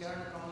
eternal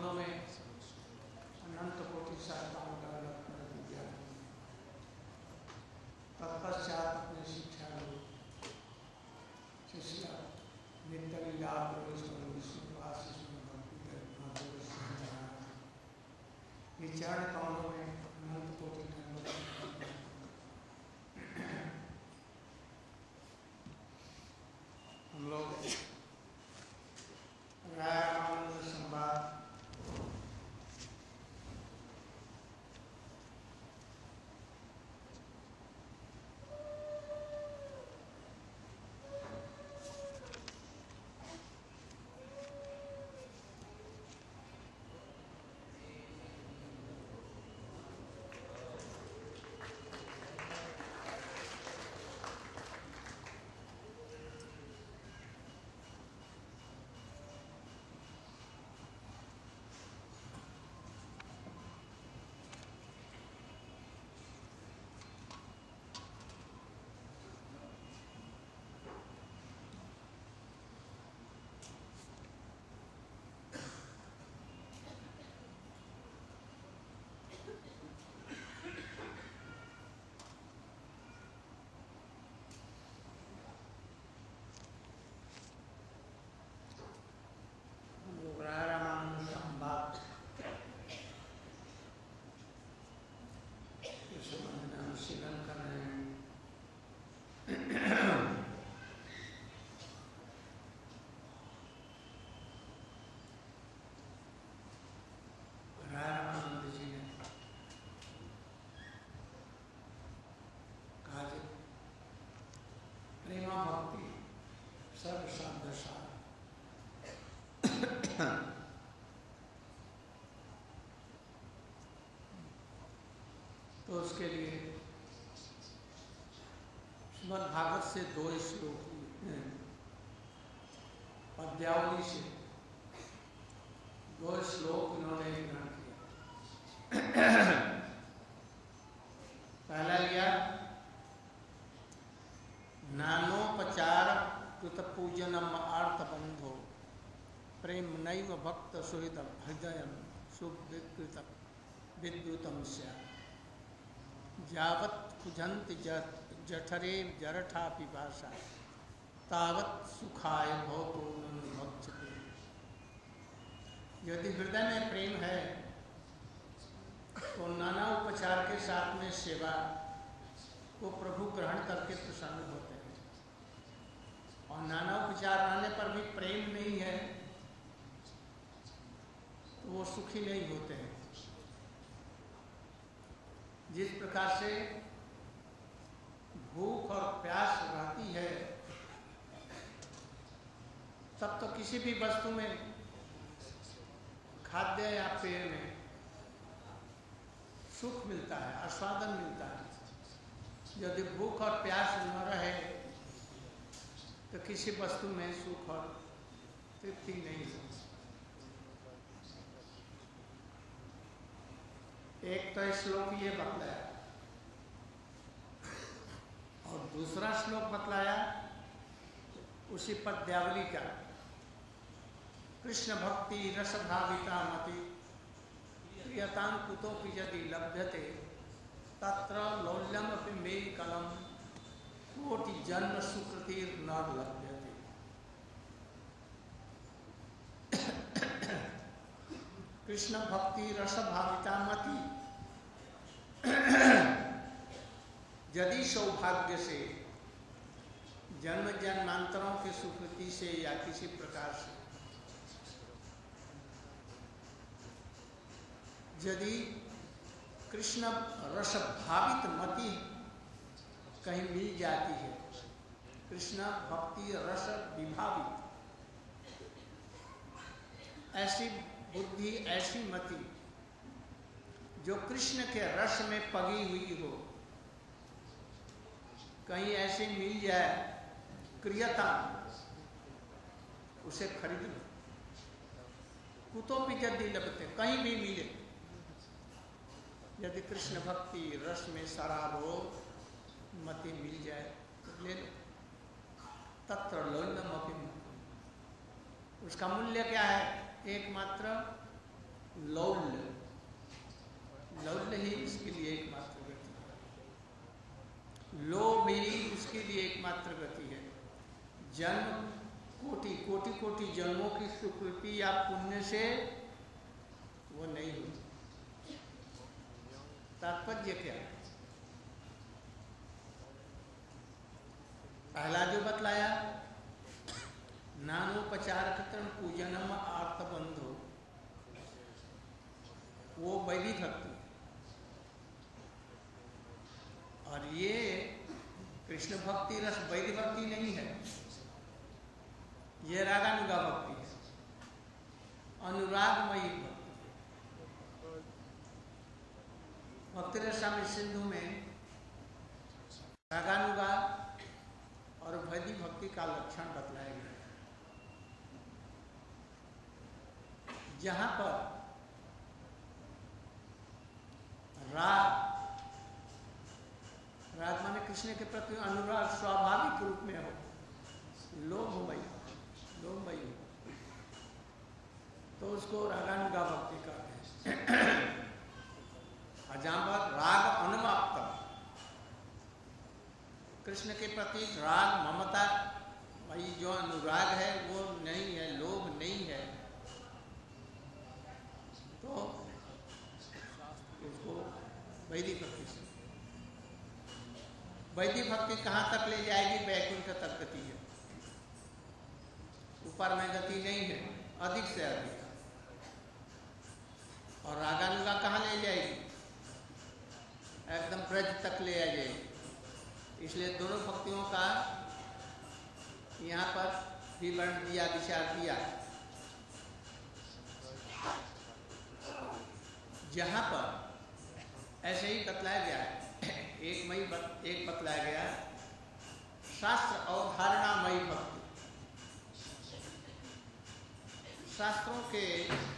तो उसके लिए श्रीमद भागवत से दो श्लोक हैं। पद्यावली से दो श्लोक इन्होंने ग्रहण किया पहला लिया नानोपचार कृत पूजनम अर्थ बंधो प्रेम नैव भक्त सुहृद हृदय सुविकृत विद्युतम जावत कुजंत जठरे जरठा पिपाशा तावत सुखाय भवतो यदि हृदय में प्रेम है तो नाना उपचार के साथ में सेवा को प्रभु ग्रहण करके प्रसन्न होते हैं। और नाना उपचार आने पर भी प्रेम नहीं है तो वो सुखी नहीं होते हैं। जिस प्रकार से भूख और प्यास रहती है, तब तो किसी भी वस्तु में, खाद्य या पेय में सुख मिलता है, आस्वादन मिलता है। यदि भूख और प्यास न रहे तो किसी वस्तु में सुख और तृप्ति नहीं होती। एक तो श्लोक ये बतलाया। और दूसरा श्लोक बतलाया, उसी पद्यावली का। कृष्ण भक्ति रस भाविता मति, प्रियतां कुतोपि यदि लभ्यते, तत्र लौल्यम अपि मे कलम कोटि जन्म सुकृतिर न लभ्यते। कृष्ण भक्ति रस भाविता मति। यदि सौभाग्य से, जन्म जन्मांतरों के सुकृति से या किसी प्रकार से, यदि कृष्ण रस भावित मति कहीं मिल जाती है, कृष्ण भक्ति रस विभावित, ऐसी बुद्धि ऐसी मती जो कृष्ण के रस में पगी हुई हो। कहीं ऐसे मिल जाए, क्रियता, उसे खरीद लो। कुतो भी यदि लगते, कहीं भी मिले, यदि कृष्ण भक्ति रस में शराब हो, मति मिल जाए तो ले लो। लोलम अपनी उसका मूल्य क्या है? एकमात्र लौल्य। लौल्य ही इसके लिए एकमात्र गति है। लोभ ही इसके लिए एकमात्र गति है। जन्म, कोटि कोटि कोटि जन्मों की स्वीकृति या पुण्य से वो नहीं होती तात्पर्य क्या? पहला जो बतलाया नानोपचार पूजनम आर्तबंधो वो वैधि भक्ति। और ये कृष्ण भक्ति रस वैधि भक्ति नहीं है। ये रागानुगा भक्ति है। अनुरागमयी भक्ति। भक्ति रसामी सिंधु में रागानुगा और वैधि भक्ति का लक्षण बतलाया गया जहाँ पर राग राग माने कृष्ण के प्रति अनुराग स्वाभाविक रूप में हो। लोभमयी लोभमयी तो उसको रागानुगा भक्ति कहते हैं। और जहाँ पर राग अनुमाप्त कृष्ण के प्रति राग, ममता, भाई जो अनुराग है, वो नहीं है, लोभ नहीं है तो उसको वैदिक भक्ति से। वैदिक भक्ति कहाँ तक ले जाएगी? वैकुंठ तक गति है। ऊपर में गति नहीं है, अधिक से अधिक। और रागानुगा कहाँ ले जाएगी? एकदम ब्रज तक ले आ जाएगी। इसलिए दोनों भक्तियों का यहाँ पर विवरण दिया, विचार दिया। जहाँ पर ऐसे ही बतलाया गया है। एक मई बत, एक बतलाया गया शास्त्र अवधारणामयी भक्ति। शास्त्रों के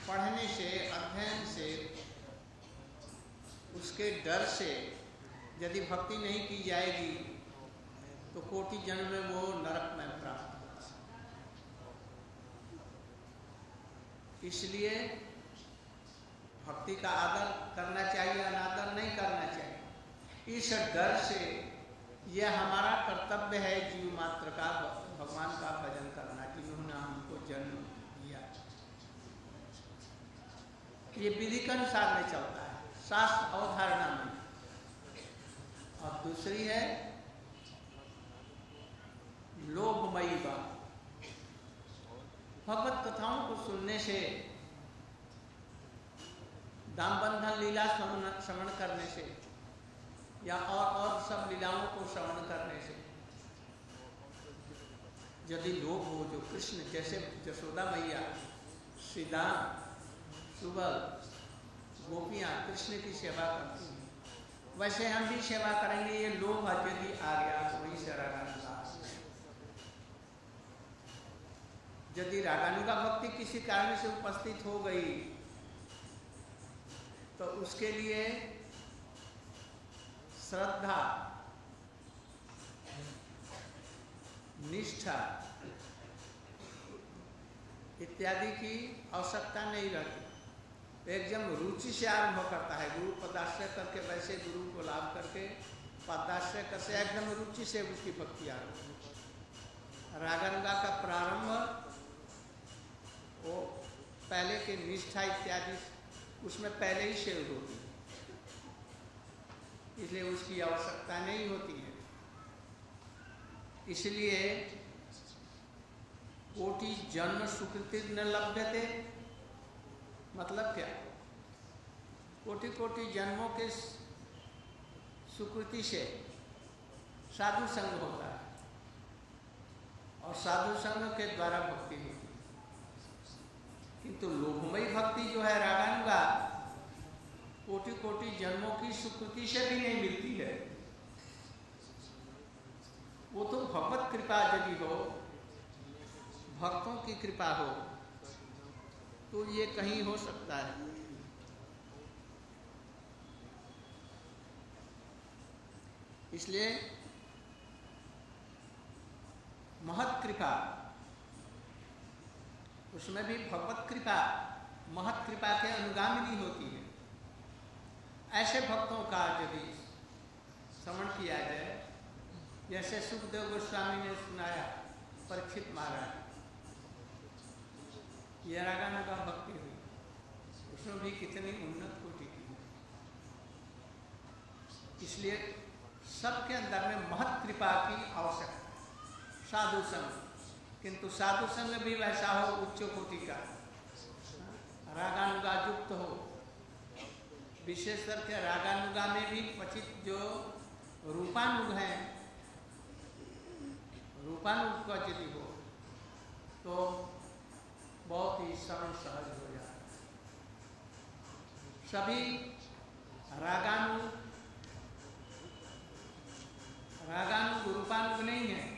पढ़ने से अध्ययन से उसके डर से यदि भक्ति नहीं की जाएगी तो कोटि जन्म में वो नरक में प्राप्त इसलिए भक्ति का आदर करना चाहिए, अनादर नहीं करना चाहिए। इस डर से यह हमारा कर्तव्य है जीव मात्र का, भगवान का भजन करना, जिन्होंने हमको जन्म दिया। ये विधि के अनुसार नहीं चलता है, शास्त्र अवधारणा में। और दूसरी है, लोभमयी बात। भगवत कथाओं को सुनने से दाम बंधन लीला श्रवण करने से, या और और सब लीलाओं को श्रवण करने से। यदि लोग हो जो कृष्ण, जैसे जशोदा मैया श्रीदाम, सुबल, गोपियाँ कृष्ण की सेवा करती हैं, वैसे हम भी सेवा करेंगे, ये लोभ यदि आ गया वही से रागानुगा यदि रागानुगा भक्ति किसी कारण से उपस्थित हो गई तो उसके लिए श्रद्धा, निष्ठा इत्यादि की आवश्यकता नहीं रहती। एकदम रुचि से आरंभ करता है, गुरु पदाश्रय करके वैसे गुरु को लाभ करके पदाश्रय करके एकदम रुचि से उसकी भक्ति आरंभ रागानुगा का प्रारंभ, वो पहले के निष्ठा इत्यादि उसमें पहले ही शेर होती है। इसलिए उसकी आवश्यकता नहीं होती है। इसलिए कोटि जन्म सुकृति न लभ्यते। मतलब क्या? कोटि कोटि जन्मों के सुकृति से साधु संग होता है। और साधु संग के द्वारा भक्ति होती किंतु लोभमयी भक्ति जो है रागानुगा कोटि कोटि जन्मों की सुकृति से भी नहीं मिलती है। वो तो भगवत कृपा यदि हो, भक्तों की कृपा हो तो ये कहीं हो सकता है। इसलिए महत कृपा उसमें भी भगवत कृपा, महत कृपा के अनुगामिनी होती है। ऐसे भक्तों का यदि श्रवण किया जाए, जैसे सुखदेव गोस्वामी ने सुनाया परीक्षित महाराज, ये का भक्ति हुई। उसमें भी कितनी उन्नत कोटि की इसलिए सबके अंदर में महत कृपा की आवश्यकता, साधु संग किंतु साधु संग भी वैसा हो, उच्च कोटि का। रागानुगा युक्त हो। विशेष करके रागानुगा में भी क्वचित जो रूपानुग हैं, रूपानुग का यदि हो तो बहुत ही सरल सहज हो जाता सभी रागानु रागानु रूपानुग नहीं है।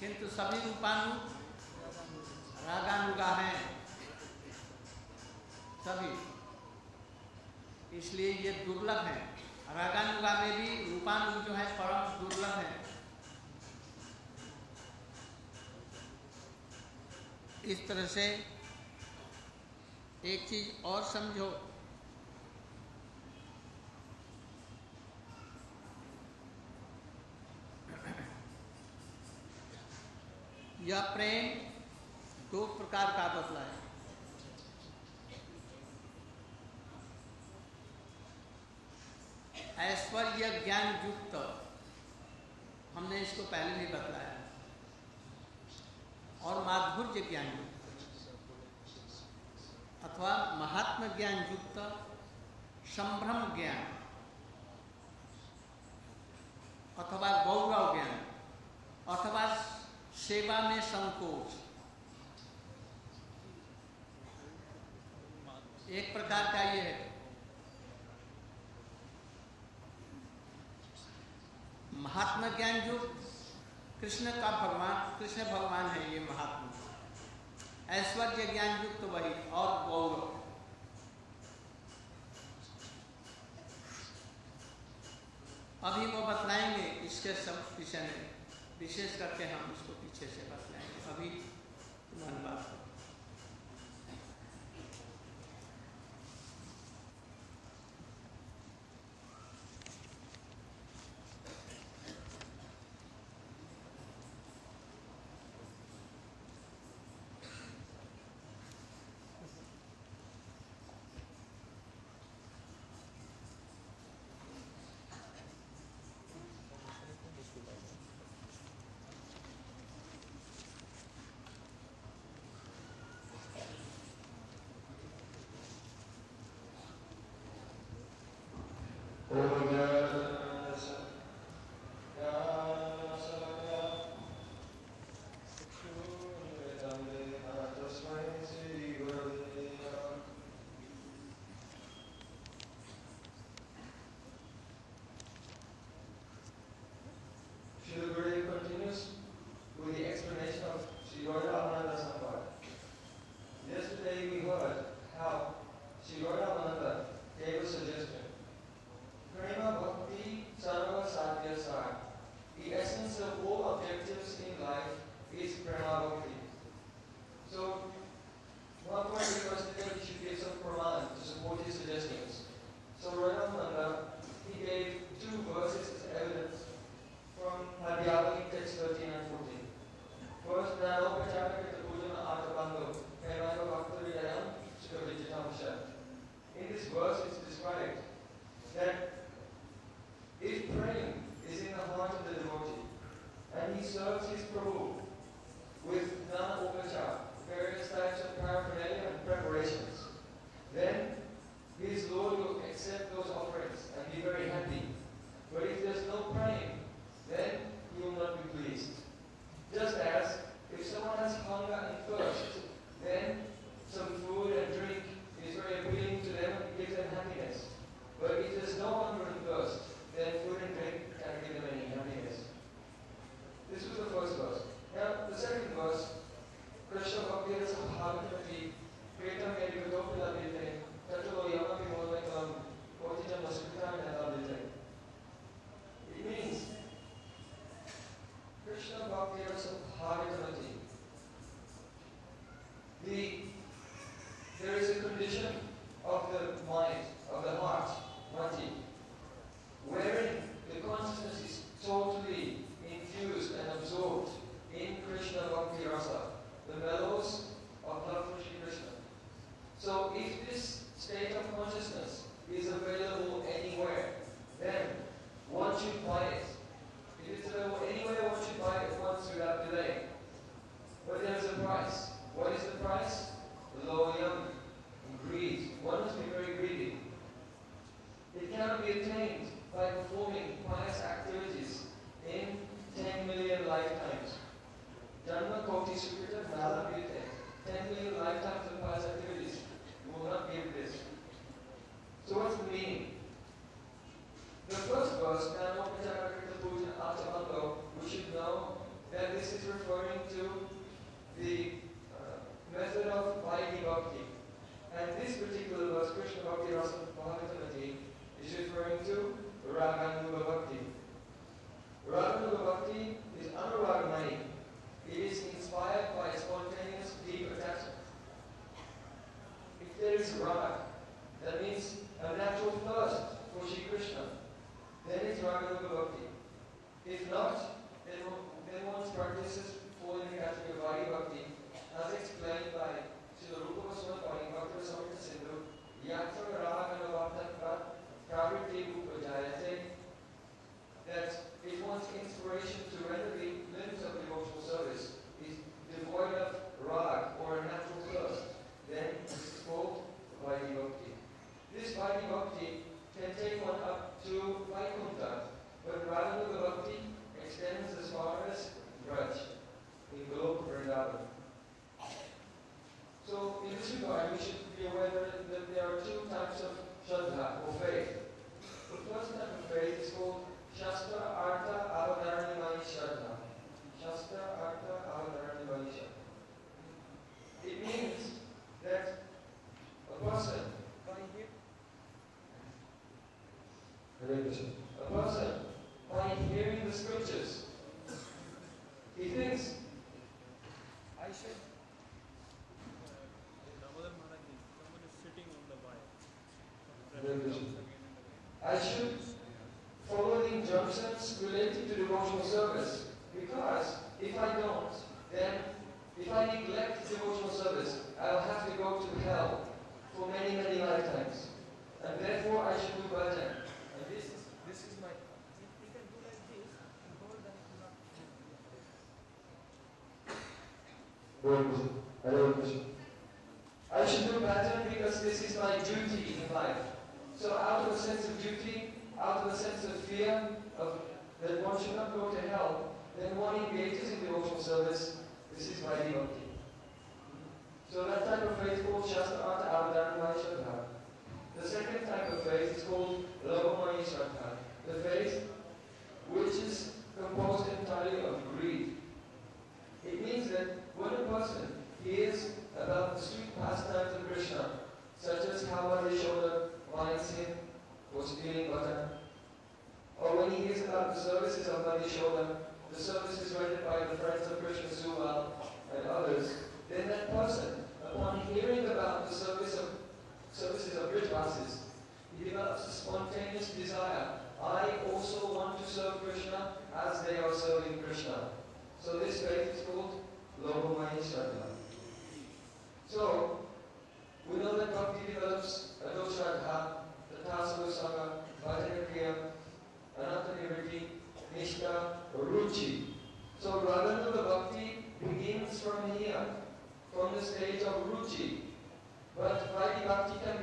किंतु सभी रूपानु रागानुगा हैं। सभी। इसलिए ये दुर्लभ है। रागानुगा में भी रूपानुग जो है परम दुर्लभ है। इस तरह से एक चीज़ और समझो। यह प्रेम दो प्रकार का बदला है। ऐश्वर्य ज्ञान युक्त, हमने इसको पहले भी बतलाया। और माधुर्य ज्ञान युक्त, अथवा महात्म ज्ञान युक्त, संभ्रम ज्ञान, अथवा गौरव ज्ञान, अथवा सेवा में संकोच। एक प्रकार का ये है। महात्मा ज्ञान युक्त कृष्ण का भगवान, कृष्ण भगवान है ये महात्मा। ऐश्वर्य ज्ञान युक्त तो वही और गौरव। अभी वो बतलाएँगे, इसके सब विषय में। विशेष करके हम इसको पीछे से बतलाएँगे अभी I should follow the injunctions related to devotional service because if I don't, then if I neglect devotional service, I'll have to go to hell for many, many lifetimes. And therefore I should do bhajan. And this is this is my. I should do bhajan because this is my duty in life. So out of a sense of duty, out of a sense of fear of that one should not go to hell, then one engages in devotional service. This is my devotee. So that type of faith is called Shastra Artha Avadana Shraddha. The second type of faith is called Lobamaya Shraddha. The faith which is composed entirely of greed. It means that when a person hears about the sweet pastimes of Krishna, such as how Yashoda finds him for stealing butter, or when he hears about the services of Yashoda, the services rendered by the friends of Krishna Suval and others, then that person, upon hearing about the service of services of Brijvasis, he develops a spontaneous desire. I also want to serve Krishna as they are serving Krishna. So this faith is called Lobamaya Shraddha. So, we know that Bhakti develops Adho Shraddha, Tathasava Sangha, Bhajana Kriya, Ananta Nivritti, Nishta, Ruchi. So Raganuga Bhakti begins from here, from the stage of Ruchi. But Vaidhi Bhakti can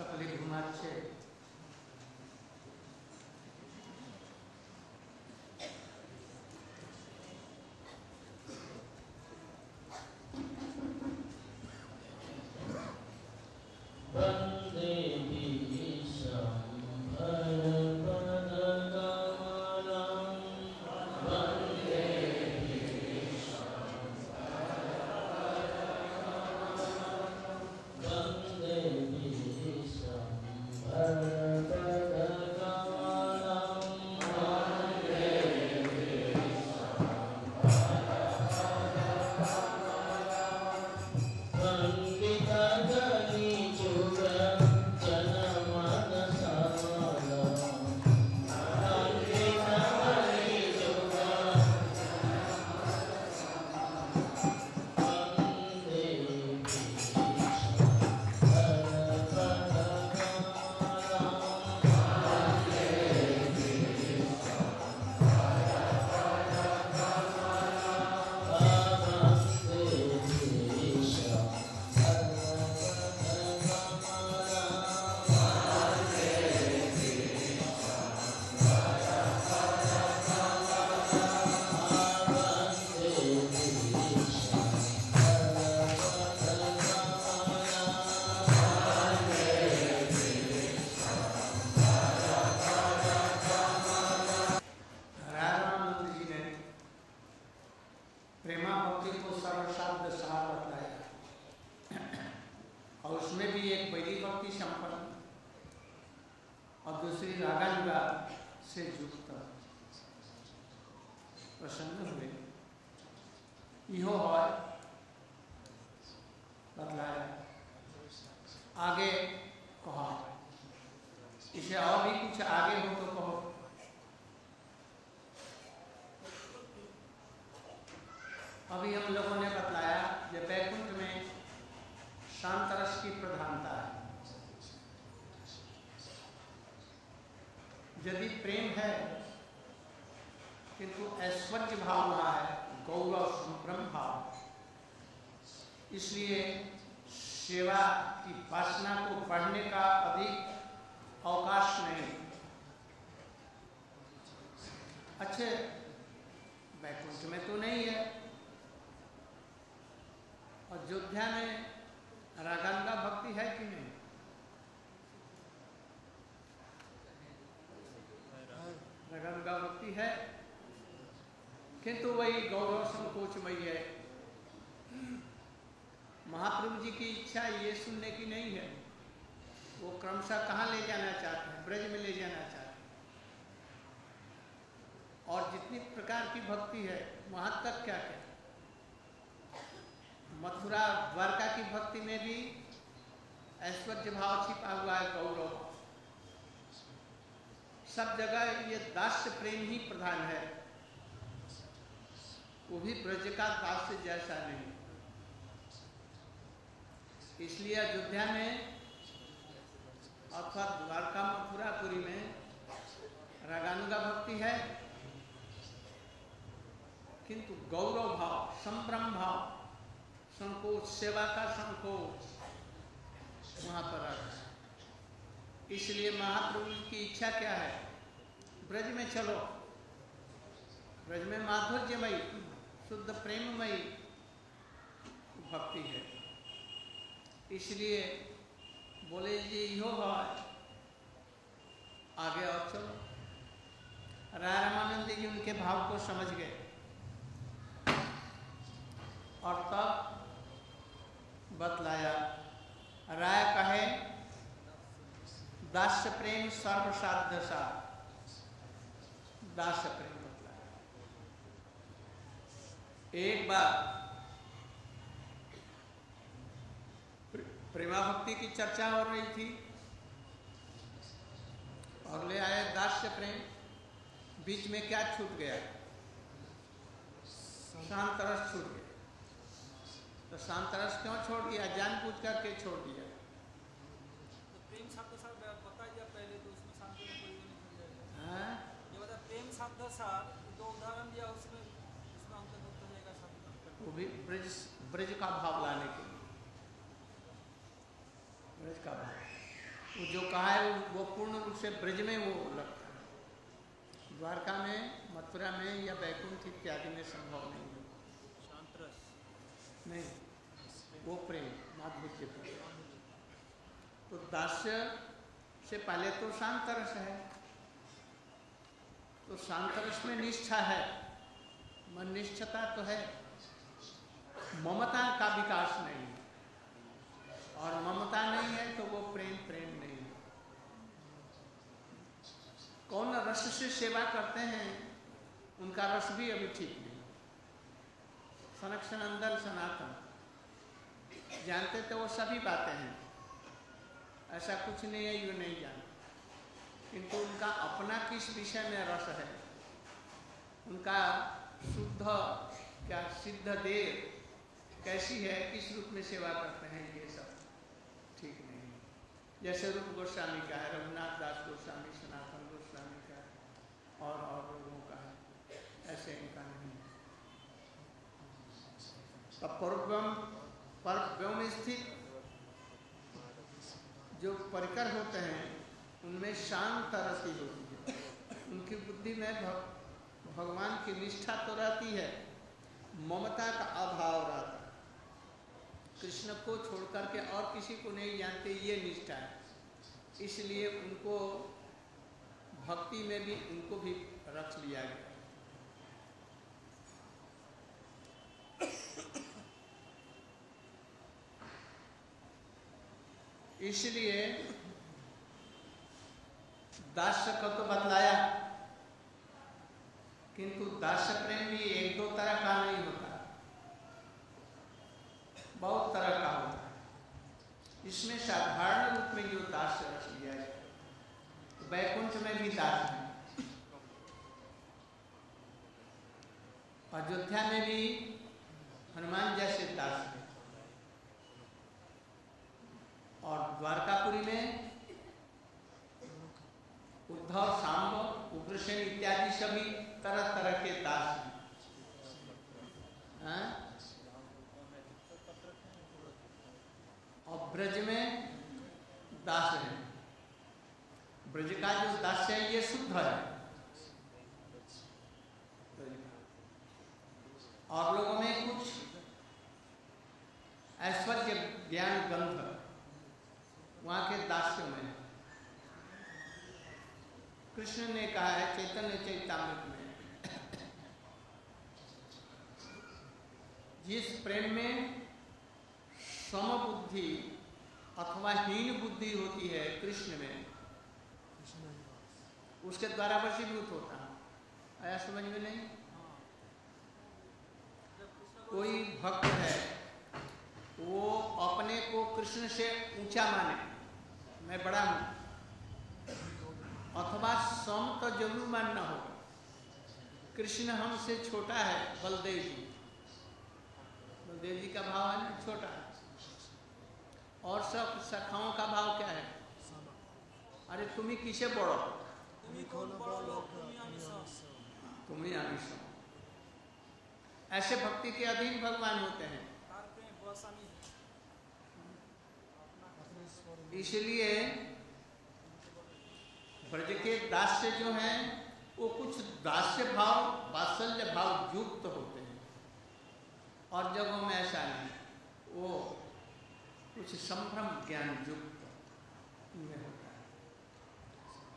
તકલીફમાં છે. अयोध्या में रागानुगा भक्ति है कि नहीं? रागानुगा भक्ति है। किंतु वही गौरव संकोचमय है। महाप्रभु जी की इच्छा ये सुनने की नहीं है। वो क्रमशः कहाँ ले जाना चाहते हैं? ब्रज में ले जाना चाहते हैं। और जितनी प्रकार की भक्ति है, वहाँ तक क्या क्या मथुरा द्वारका की भक्ति में भी ऐश्वर्य भाव छिपा हुआ है गौरव। सब जगह ये दास्य प्रेम ही प्रधान है। वो भी ब्रज का दास्य जैसा नहीं। इसलिए अयोध्या में अथवा द्वारका मथुरापुरी में रागानुगा भक्ति है। किंतु गौरव भाव, संभ्रम भाव संकोच, सेवा का संकोच वहाँ पर आ है इसलिए महाप्रभु की इच्छा क्या है? ब्रज में चलो। ब्रज में माधुर्यमयी, शुद्ध प्रेममयी भक्ति है। इसलिए बोले जी, यो है आगे और चलो। राय रामानंद जी उनके भाव को समझ गए और तब बतलाया राय कहे दास्य प्रेम सर्वसाध्य सा दास्य प्रेम बतलाया एक बार प्रेमा भक्ति की चर्चा हो रही थी। और ले आए दास्य प्रेम। बीच में क्या छूट गया? शांत रस छूट गया। तो शांत रस क्यों छोड़ दिया? जानबूझ करके छोड़ दिया तो प्रेम शब्द सार बता दिया पहले तो उसमें शांति में कोई वो नहीं समझ जाएगा हाँ? ये बता प्रेम शब्द सार दो उदाहरण दिया उसमें उसमें अंतर्भुक्त हो जाएगा वो भी ब्रज ब्रज का भाव लाने के लिए। ब्रज का भाव। वो जो कहा है वो, पूर्ण रूप से ब्रज में वो लगता है। द्वारका में मथुरा में या बैकुंठ इत्यादि में संभव नहीं है। शांत रस। नहीं वो प्रेम माधुर्य। प्रेम तो दास्य से पहले तो शांत रस है। तो शांत रस में निष्ठा है। मन निष्ठता तो है। ममता का विकास नहीं। और ममता नहीं है तो वो प्रेम प्रेम नहीं कौन रस से सेवा करते हैं, उनका रस भी अभी ठीक नहीं। संरक्षण अंदर सनातन। जानते तो वो सभी बातें हैं। ऐसा कुछ नहीं है, ये नहीं जानते। किंतु उनका अपना किस विषय में रस है? उनका शुद्ध क्या सिद्ध देव कैसी है? किस रूप में सेवा करते हैं ये सब? ठीक नहीं। जैसे रूप गोस्वामी का है, रघुनाथ दास गोस्वामी, सनातन गोस्वामी का है, और और लोगों का है। ऐसे इनका नहीं। है परव्यम स्थित जो परिकर होते हैं उनमें शांत रसी होती है। उनकी बुद्धि में भग, भगवान की निष्ठा तो रहती है ममता का अभाव रहता है। कृष्ण को छोड़ करके और किसी को नहीं जानते ये निष्ठा है। इसलिए उनको भक्ति में भी उनको भी रख लिया गया। इसलिए दास्य को तो बतलाया, किंतु दास्य प्रेम भी एक दो तरह का नहीं होता। बहुत तरह का होता है। इसमें साधारण रूप में जो दास्य रच लिया है बैकुंठ में भी दास है। अयोध्या में भी हनुमान जैसे दास है। और द्वारकापुरी में उद्धव, सांब, उग्रसेन इत्यादि सभी तरह तरह के दास हैं। हाँ? और ब्रज में दास है। ब्रज का जो दास है, ये शुद्ध है। और लोगों में कुछ ऐश्वर्य ज्ञान गंध, वहाँ के दास्यों में। कृष्ण ने कहा है, चैतन्य चैतामृत में। जिस प्रेम में समबुद्धि अथवा हीन बुद्धि होती है कृष्ण में, उसके द्वारा वशीभूत होता है। आया समझ में नहीं? कोई भक्त है, वो अपने को कृष्ण से ऊँचा माने। मैं बड़ा हूँ। अथवा सम तो ज़रूर मानना होगा कृष्ण हमसे छोटा है बलदेव जी। बलदेव जी का भाव है छोटा। है और सब सखाओं का भाव क्या है? अरे तुम्हें किसे बड़ो तुम्हें आमी सब ऐसे भक्ति के अधीन भगवान होते हैं। इसलिए ब्रज के दास्य जो हैं, वो कुछ दास्य भाव, वात्सल्य भाव युक्त होते हैं। और जगहों में ऐसा नहीं, वो कुछ संभ्रम ज्ञान युक्त में होता है।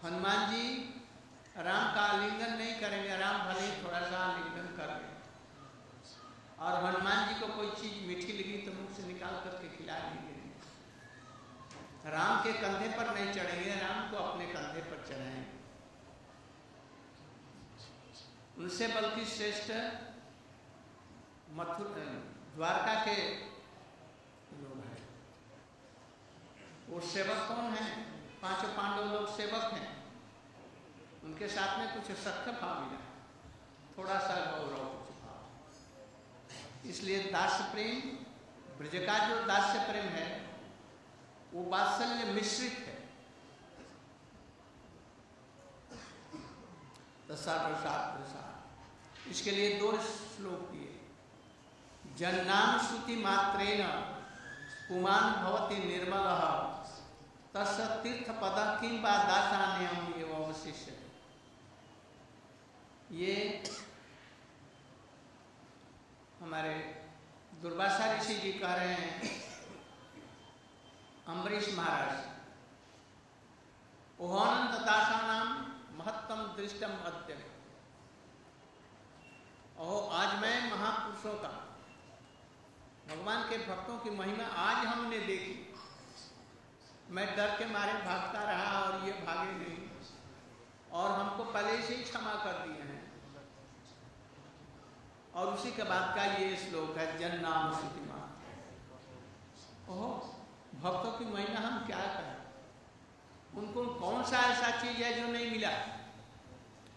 हनुमान जी राम का आलिंगन नहीं करेंगे, राम भले ही थोड़ा सा आलिंगन कर ले। और हनुमान जी को कोई चीज़ मीठी लगी तो मुँह से निकाल करके खिला देंगे। राम के कंधे पर नहीं चढ़ेंगे, राम को अपने कंधे पर चढ़ाएँगे। उनसे बल्कि श्रेष्ठ मथुर द्वारका के लोग हैं। वो सेवक कौन है? पाँचों पांडव लोग सेवक हैं। उनके साथ में कुछ सख्त भाव मिला थोड़ा सा गौरव कुछ भाव इसलिए दास्य प्रेम, ब्रज का जो दास्य प्रेम है वो वात्सल्य मिश्रित है। दशा प्रसाद प्रसाद इसके लिए दो श्लोक दिए। जन्नाम श्रुति मात्रेण पुमान भवती निर्मल। तस् तीर्थ पद किम बा दासान्यम एवं अवशिष्य ये हमारे दुर्वासा ऋषि जी कह रहे हैं अम्बरीश महाराज। ओहानंद दासा नाम महत्तम दृष्टम अद्य। आज मैं महापुरुषों का, भगवान के भक्तों की महिमा आज हमने देखी। मैं डर के मारे भागता रहा और ये भागे नहीं। और हमको पहले से ही क्षमा कर दिए हैं। और उसी के बाद का ये श्लोक है, जन नाम श्रुतिमा ओहो भक्तों की महिमा हम क्या करें? उनको कौन सा ऐसा चीज़ है जो नहीं मिला?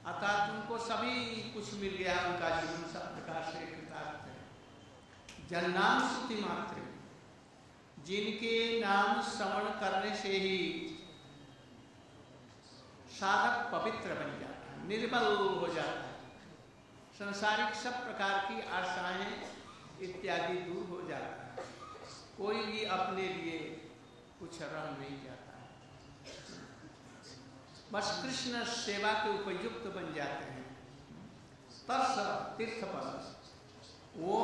अर्थात उनको सभी कुछ मिल गया उनका जीवन, सब प्रकार से कृतार्थ है। जन्नाम श्रुति मात्र। जिनके नाम श्रवण करने से ही साधक पवित्र बन जाता है निर्मल हो जाता है। संसारिक सब प्रकार की आशाएँ इत्यादि दूर हो जाता है। कोई भी अपने लिए कुछ रह नहीं जाता। है बस कृष्ण सेवा के उपयुक्त बन जाते हैं। तर्स तीर्थ पद वो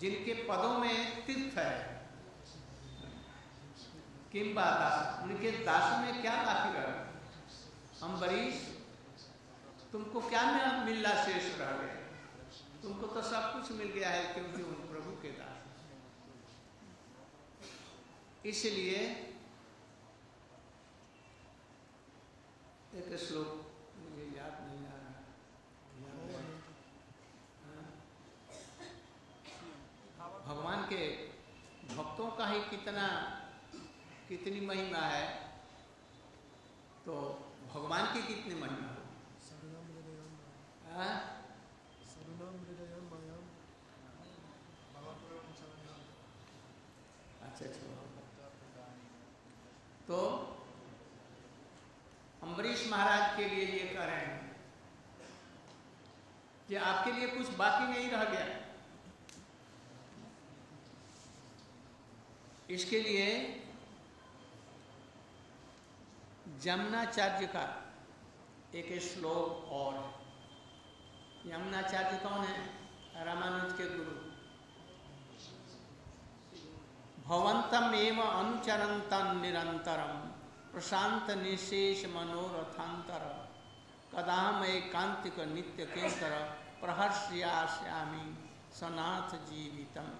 जिनके पदों में तीर्थ है। किम्बा दास उनके दास में क्या बाकी रहा अम्बरीश तुमको क्या मिलना शेष रह गए तुमको तो सब कुछ मिल गया है क्योंकि उन प्रभु के दास इसलिए एक श्लोक मुझे याद नहीं आ रहा। हाँ। भगवान के भक्तों का ही कितना कितनी महिमा है। तो भगवान की कितनी महिमा हाँ? अच्छा अच्छा। तो अम्बरीश महाराज के लिए ये कह रहे हैं कि आपके लिए कुछ बाकी नहीं रह गया। इसके लिए जमुनाचार्य का एक श्लोक और यमुनाचार्य कौन है? रामानुज के गुरु। भवंतम एव अनुचरंतम निरंतरम प्रशांत निशेष मनोरथांतर कदाम एकांतिक नित्य केंकर प्रहर्ष्यामी सनाथ जीवितम।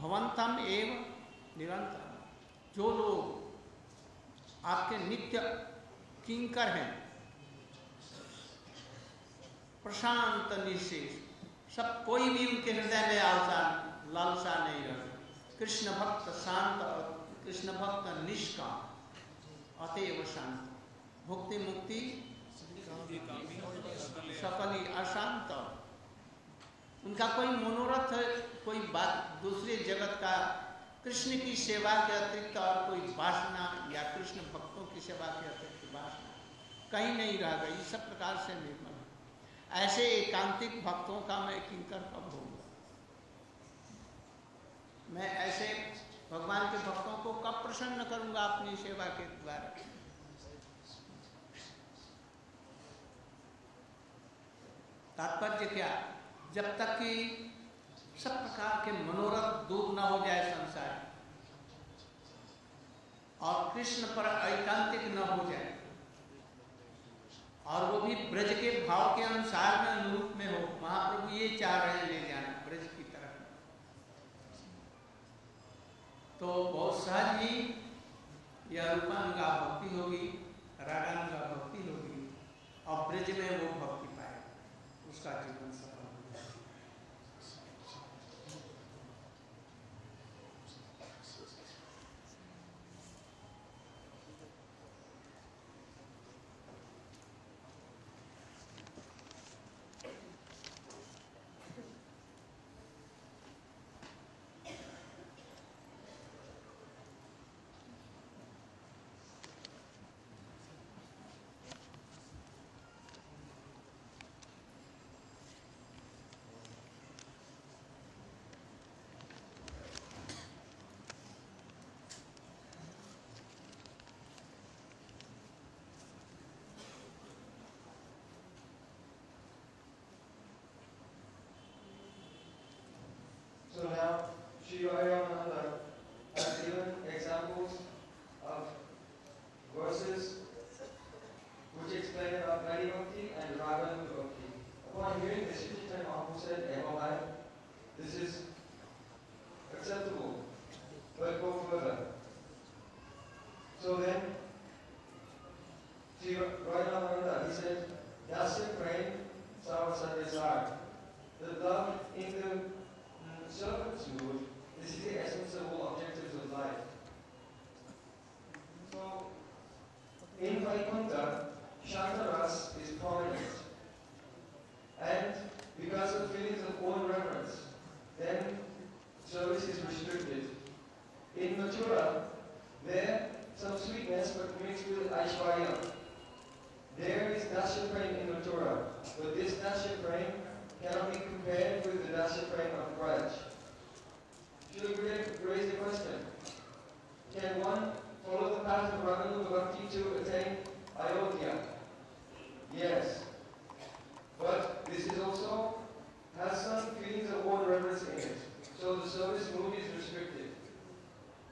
भवंतम एव निरंतर जो लोग आपके नित्य किंकर हैं, प्रशांत निशेष सब कोई भी उनके हृदय में आलसा, लालसा नहीं रहे। कृष्ण भक्त शांत और कृष्ण भक्त निष्काम, अतएव शांत। भुक्ति मुक्ति, सकली अशांत। उनका कोई मनोरथ, कोई बात दूसरे जगत का, कृष्ण की सेवा के अतिरिक्त और कोई वासना या कृष्ण भक्तों की सेवा के अतिरिक्त वासना कहीं नहीं रह गई। सब प्रकार से निर्मल। ऐसे एकांतिक भक्तों का मैं किंकर कब होऊँगा मैं ऐसे भगवान के भक्तों को कब प्रसन्न करूँगा अपनी सेवा के द्वारा? तात्पर्य क्या? जब तक कि सब प्रकार के मनोरथ दूर न हो जाए संसार, और कृष्ण पर ऐकांतिक न हो जाए और वो भी ब्रज के भाव के अनुसार में अनुरूप में हो। महाप्रभु ये चाह रहे हैं ले जाना ब्रज की तरफ़। तो बहुत सहज ही यह रूपानुगा भक्ति होगी, रागानुगा भक्ति होगी, और ब्रज में वो भक्ति पाए उसका जीवन Bhakti to attain Ayodhya? Yes. But this is also has some feelings of own reverence in it. So the service mood is restricted.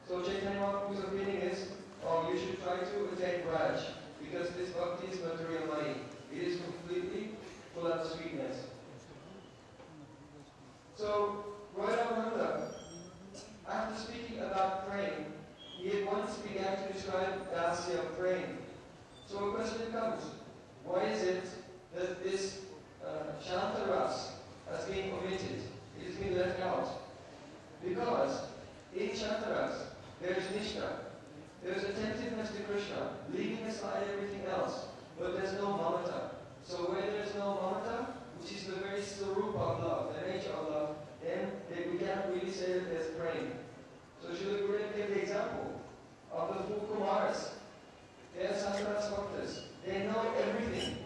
So Chaitanya Mahaprabhu's opinion is, oh, you should try to attain Raj, because this bhakti is material money. It is completely full of sweetness. So, Roy Ramananda, after speaking about praying, he at once began to describe Dasya praying. So a question comes, why is it that this uh, Shantaras has been omitted? It has been left out. Because in Shantaras, there is Nishta. There is attentiveness to Krishna, leaving aside everything else. But there's no mamata. So where there's no mamata, which is the very sarupa of love, the nature of love, then we cannot really say that there's praying. So Srila Gurudev gave the example of the four Kumars. They are Sankaras Bhaktas. They know everything,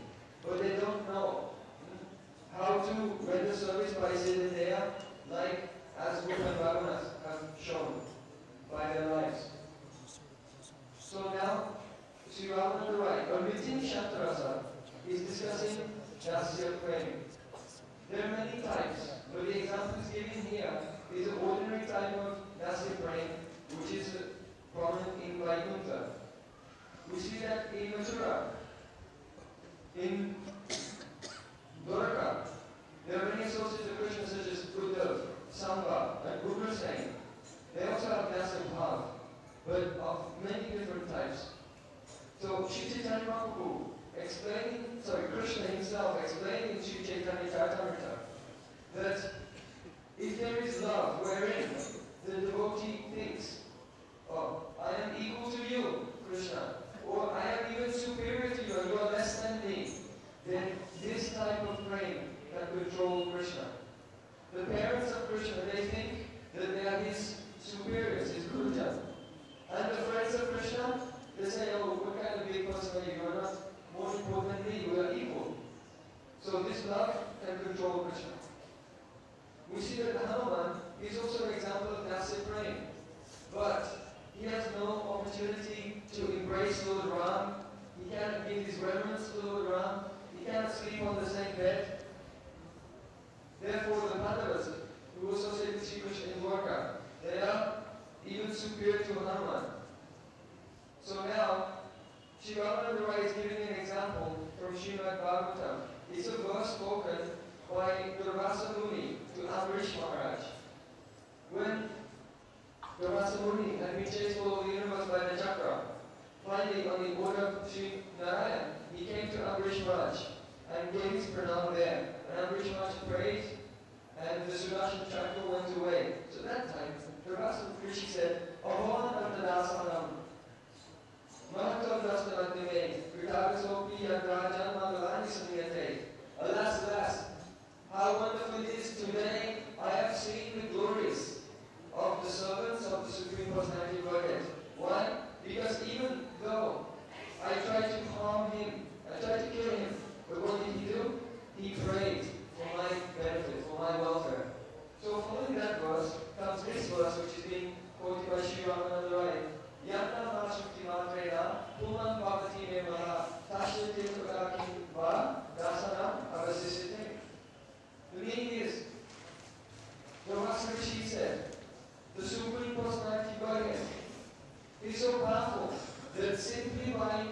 but they don't know hmm, how to render service by sitting there, like as Guru and Bhagavan have shown by their lives. So now, Sri Ramananda Rai, omitting Shantarasa, is discussing Dasya Prem. There are many types, but the example is given here is an ordinary type of Dasya Prem, which is prominent in Vaikuntha. We see that in Mathura, in Dwaraka, there are many sources of Krishna such as Uddhav, Samba, and Guru Ugrasen. They also have Dasya Bhav, but of many different types. So Sri Chaitanya Mahaprabhu explaining, sorry, Krishna himself explaining in Sri Chaitanya Charitamrita that if there is love wherein the devotee thinks, oh, I am equal to you, Krishna, or I am even superior to you and you are less than me, then this type of praying can control Krishna. The parents of Krishna, they think that they are his superiors, his Gurujan. And the friends of Krishna, they say, oh, what kind of big person are you? You are not more important than me, we are equal. So this love can control Krishna. We see that Hanuman is also an example of Dasya praying. But he has no opportunity to embrace Lord Ram. He cannot give his reverence to Lord Ram. He cannot sleep on the same bed. Therefore, the Pandavas, who associate with Sri Krishna in Dwarka, they are even superior to Hanuman. So now, Sri Ramananda Rai is giving an example from Srimad Bhagavatam. It's a verse spoken by Durvasa Muni to Ambarish Maharaj. When the Rasamuni had been chased all over the universe by the chakra, finally on the border of Sri Narayan, he came to Ambarish Maharaj and gave his pranam there. And Ambarish Maharaj prayed and the Sudarshan chakra went away. So that time, the Rasamuni said, Ahon Antandasanam, Mahatav Dasnavantime, Vidagasopi Yagrajan Mangalani Sanyate. Alas, alas, how wonderful it is today I have seen the glories of the servants of the Supreme Personality of Godhead. Why? because even though I tried to harm him, I tried to kill him, but what did he do? He prayed for my benefit, for my welfare. So following that verse comes this verse which is being quoted by Sri Ramananda Rai. Yanna Mashukti Matrena Puman Bhavati Memara Tashati Kudaki Va Dasana Avasisite. The meaning is, the Rasamishi said, the Supreme Personality Godhead is so powerful that simply by